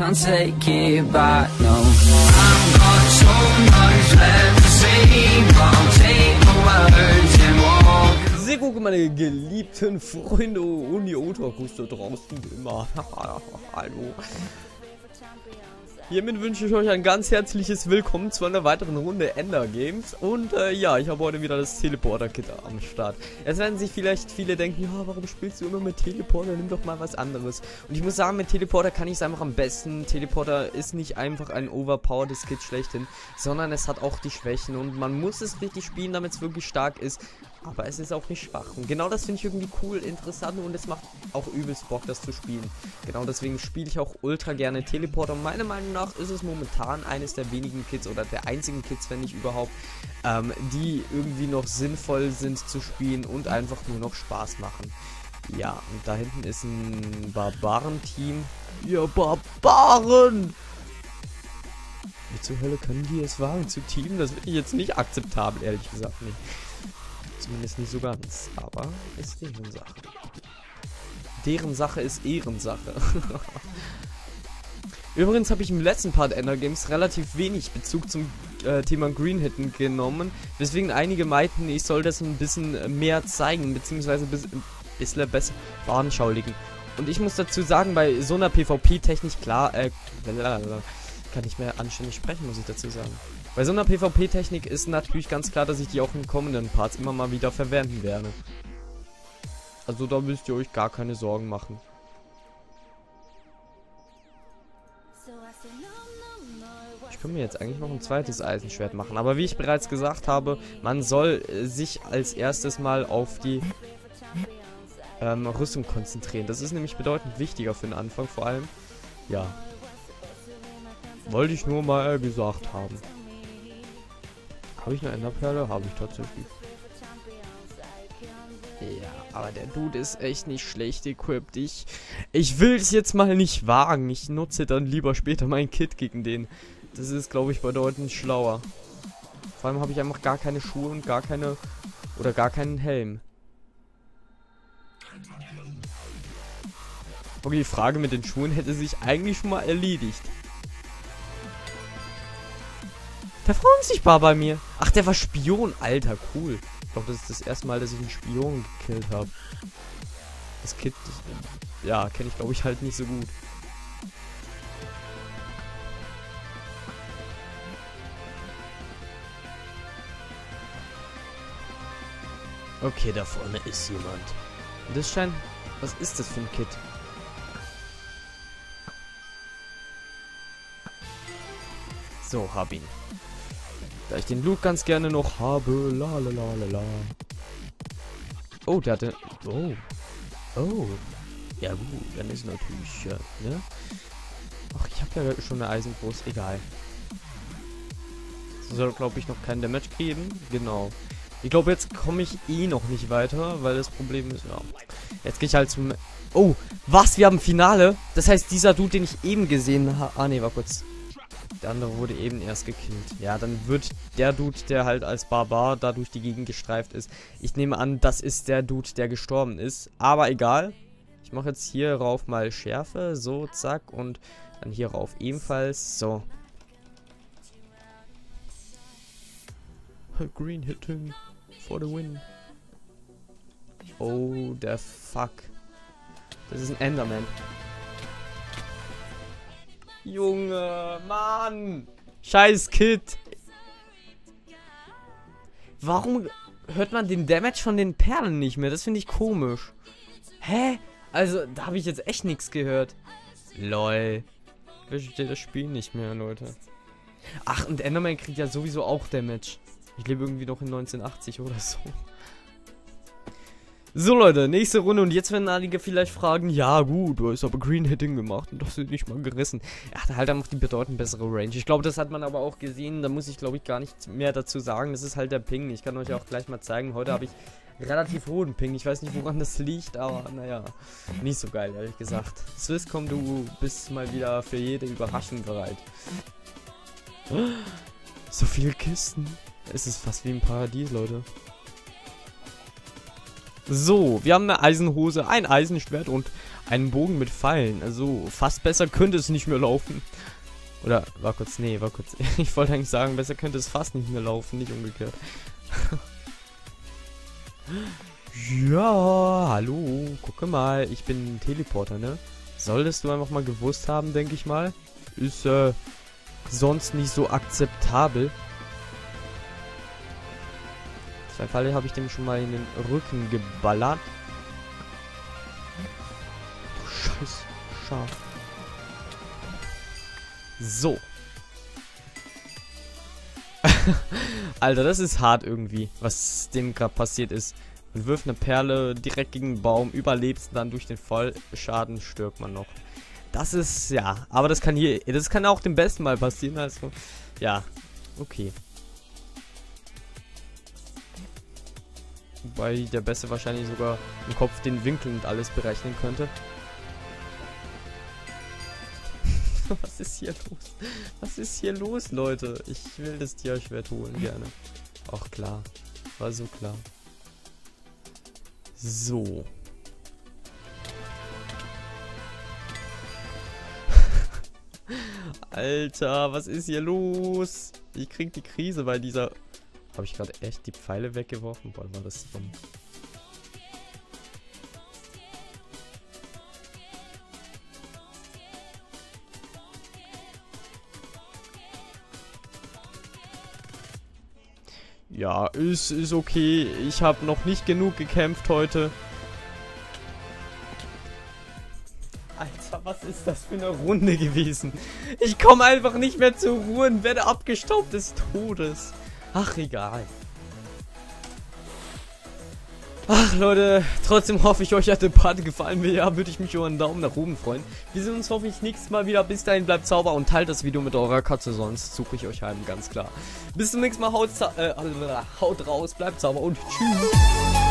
can't take it back, no I've got so much left to say But I'll take my words and walk Sehr gut, meine geliebten Freunde und die Otakus da draußen immer. Hallo. Hiermit wünsche ich euch ein ganz herzliches Willkommen zu einer weiteren Runde Ender Games. Und äh, ja, ich habe heute wieder das Teleporter-Kit am Start. Jetzt werden sich vielleicht viele denken, ja, warum spielst du immer mit Teleporter? Nimm doch mal was anderes. Und ich muss sagen, mit Teleporter kann ich es einfach am besten. Teleporter ist nicht einfach ein overpoweredes Kit schlechthin, sondern es hat auch die Schwächen. Und man muss es richtig spielen, damit es wirklich stark ist. Aber es ist auch nicht schwach. Und genau das finde ich irgendwie cool, interessant und es macht auch übelst Bock, das zu spielen. Genau deswegen spiele ich auch ultra gerne Teleporter. Und meiner Meinung nach ist es momentan eines der wenigen Kits oder der einzigen Kits, wenn nicht überhaupt, ähm, die irgendwie noch sinnvoll sind zu spielen und einfach nur noch Spaß machen. Ja, und da hinten ist ein Barbaren-Team. Ja, Barbaren! Wie zur Hölle können die es wagen zu teamen? Das finde ich jetzt nicht akzeptabel, ehrlich gesagt nicht. Zumindest nicht so ganz. Aber ist deren Sache. Deren Sache ist Ehrensache. Übrigens habe ich im letzten Part Ender Games relativ wenig Bezug zum äh, Thema Green Hitten genommen, weswegen einige meinten, ich soll das ein bisschen mehr zeigen, beziehungsweise ein bisschen, besser veranschaulichen. Und ich muss dazu sagen, bei so einer PvP-Technik, klar, äh, kann ich mehr anständig sprechen, muss ich dazu sagen. Bei so einer PvP-Technik ist natürlich ganz klar, dass ich die auch in kommenden Parts immer mal wieder verwenden werde. Also da müsst ihr euch gar keine Sorgen machen. Ich kann mir jetzt eigentlich noch ein zweites Eisenschwert machen. Aber wie ich bereits gesagt habe, man soll äh, sich als erstes mal auf die ähm, Rüstung konzentrieren. Das ist nämlich bedeutend wichtiger für den Anfang vor allem. Ja. Wollte ich nur mal gesagt haben. Habe ich eine Enderperle? Habe ich tatsächlich. Ja, aber der Dude ist echt nicht schlecht equipped. Ich, ich will es jetzt mal nicht wagen. Ich nutze dann lieber später mein Kit gegen den. Das ist, glaube ich, bedeutend schlauer. Vor allem habe ich einfach gar keine Schuhe und gar keine... Oder gar keinen Helm. Okay, die Frage mit den Schuhen hätte sich eigentlich schon mal erledigt. Der war unsichtbar bei mir. Ach, der war Spion. Alter, cool. Ich glaube, das ist das erste Mal, dass ich einen Spion gekillt habe. Das Kit, das, ja, kenne ich glaube ich halt nicht so gut. Okay, da vorne ist jemand. Und das scheint... Was ist das für ein Kit? So, hab ihn. Da ich den Loot ganz gerne noch habe. La la la la la. Oh, der hatte... Oh. Oh. Ja gut, dann ist natürlich... Ja, ne? Ach, ich habe ja schon eine Eisenbrust. Egal. Soll, glaube ich, noch kein Damage geben. Genau. Ich glaube, jetzt komme ich eh noch nicht weiter, weil das Problem ist, ja. Jetzt gehe ich halt zum... Oh, was? Wir haben Finale? Das heißt, dieser Dude, den ich eben gesehen habe... Ah, ne, war kurz... Der andere wurde eben erst gekillt. Ja, dann wird der Dude, der halt als Barbar da durch die Gegend gestreift ist. Ich nehme an, das ist der Dude, der gestorben ist. Aber egal. Ich mache jetzt hier rauf mal Schärfe. So, zack. Und dann hier rauf ebenfalls. So. Green hitting for the win. Oh, der Fuck. Das ist ein Enderman. Junge, Mann. Scheiß Kid. Warum hört man den Damage von den Perlen nicht mehr? Das finde ich komisch. Hä? Also, da habe ich jetzt echt nichts gehört. Lol. Ich verstehe das Spiel nicht mehr, Leute. Ach, und Enderman kriegt ja sowieso auch Damage. Ich lebe irgendwie noch in 1980 oder so. So Leute, nächste Runde und jetzt werden einige vielleicht fragen, ja gut, du hast aber Green Hitting gemacht und das ist nicht mal gerissen. Er hatte halt einfach die bedeutend bessere Range. Ich glaube, das hat man aber auch gesehen, da muss ich glaube ich gar nichts mehr dazu sagen. Das ist halt der Ping. Ich kann euch auch gleich mal zeigen. Heute habe ich relativ hohen Ping. Ich weiß nicht, woran das liegt, aber naja, nicht so geil, ehrlich gesagt. Swisscom, du bist mal wieder für jede Überraschung bereit. So viele Kisten. Es ist fast wie ein Paradies, Leute. So, wir haben eine Eisenhose, ein Eisenschwert und einen Bogen mit Pfeilen. Also fast besser könnte es nicht mehr laufen. Oder war kurz, nee, war kurz. Ich wollte eigentlich sagen, besser könnte es fast nicht mehr laufen, nicht umgekehrt. ja, hallo, gucke mal, ich bin ein Teleporter, ne? Solltest du einfach mal gewusst haben, denke ich mal. Ist äh, sonst nicht so akzeptabel. Zwei Falle habe ich dem schon mal in den Rücken geballert. Du Scheiß Schaf. So. Alter, das ist hart irgendwie, was dem gerade passiert ist. Man wirft eine Perle direkt gegen den Baum, überlebst dann durch den Vollschaden stirbt man noch. Das ist, ja, aber das kann hier, das kann auch dem Besten mal passieren, also, ja, okay. Wobei der Beste wahrscheinlich sogar im Kopf den Winkel und alles berechnen könnte. Was ist hier los? Was ist hier los, Leute? Ich will das Tierschwert holen, gerne. Auch klar. War so klar. So. Alter, was ist hier los? Ich krieg die Krise bei dieser... Habe ich gerade echt die Pfeile weggeworfen? Boah, war das dumm. Ja, ist, ist okay. Ich habe noch nicht genug gekämpft heute. Alter, was ist das für eine Runde gewesen? Ich komme einfach nicht mehr zur Ruhe und werde abgestaubt des Todes. Ach, egal. Ach Leute, trotzdem hoffe ich, euch hat die Party gefallen. Wenn ja, würde ich mich über einen Daumen nach oben freuen. Wir sehen uns hoffentlich nächstes Mal wieder. Bis dahin bleibt sauber und teilt das Video mit eurer Katze, sonst suche ich euch heim, ganz klar. Bis zum nächsten Mal, haut, äh, haut raus, bleibt sauber und tschüss.